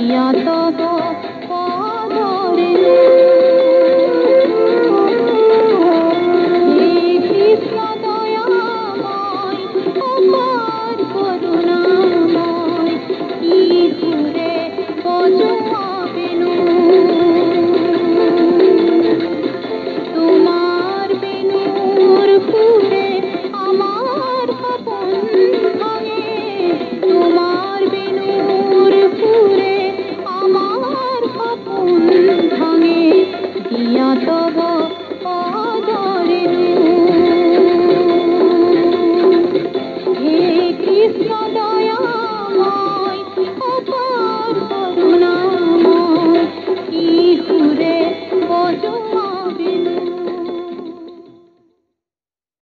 你要多多。ভাঙে দিয়া তব